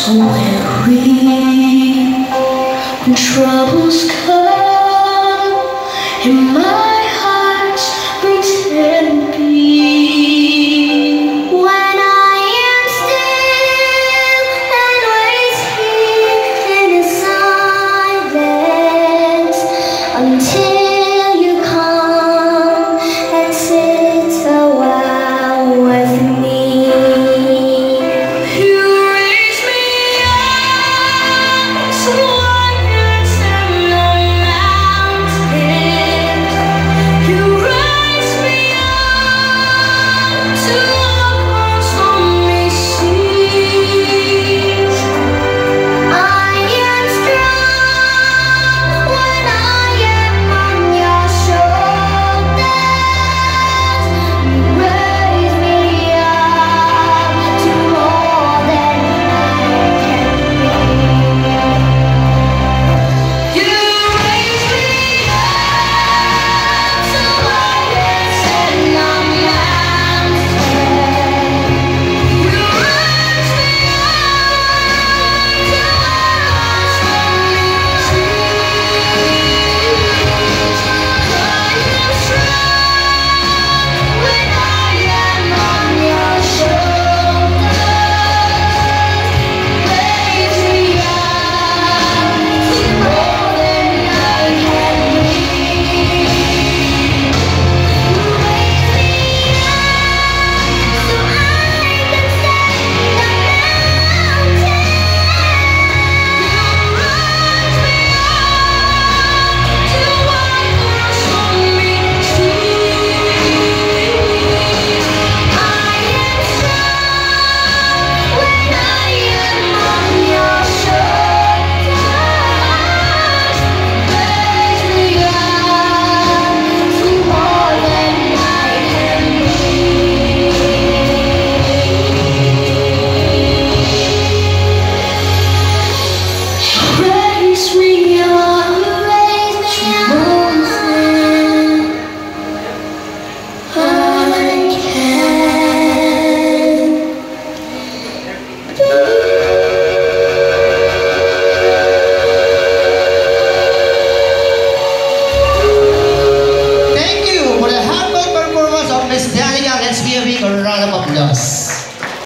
so, weary when troubles come in my